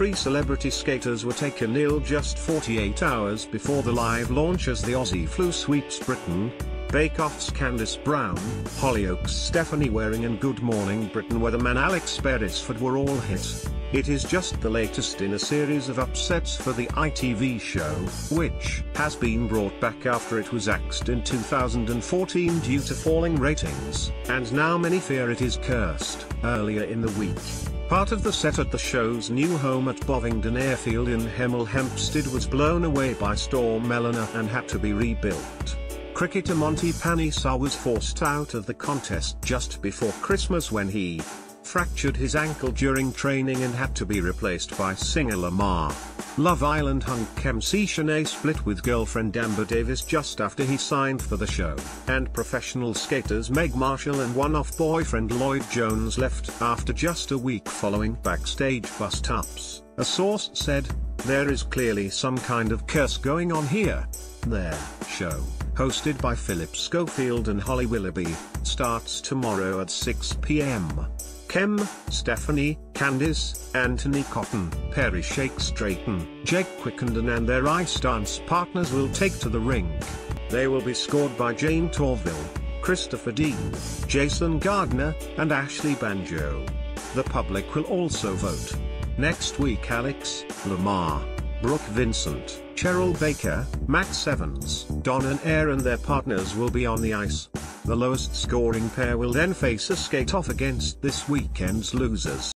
three celebrity skaters were taken ill just 48 hours before the live launch as the Aussie flu sweeps Britain. Bake Off's Candice Brown, Hollyoaks Stephanie Waring and Good Morning Britain weatherman Alex Beresford were all hit. It is just the latest in a series of upsets for the ITV show, which has been brought back after it was axed in 2014 due to falling ratings, and now many fear it is cursed. Earlier in the week, part of the set at the show's new home at Bovingdon Airfield in Hemel Hempstead was blown away by Storm Eleanor and had to be rebuilt. Cricketer Monty Panesar was forced out of the contest just before Christmas when he fractured his ankle during training and had to be replaced by singer Lemar. Love Island hunk Kem Cetinay split with girlfriend Amber Davies just after he signed for the show, and professional skaters Meg Marshall and one-off boyfriend Lloyd Jones left after just a week following backstage bust-ups. A source said, there is clearly some kind of curse going on here. Their show, hosted by Philip Schofield and Holly Willoughby, starts tomorrow at 6 p.m. Kem, Stephanie, Candice, Antony Cotton, Perri Shakes-Drayton, Jake Quickenden and their ice dance partners will take to the ring. They will be scored by Jayne Torvill, Christopher Dean, Jason Gardiner, and Ashley Banjo. The public will also vote. Next week Alex, Lemar, Brooke Vincent, Cheryl Baker, Max Evans, Donna Air and their partners will be on the ice. The lowest scoring pair will then face a skate-off against this weekend's losers.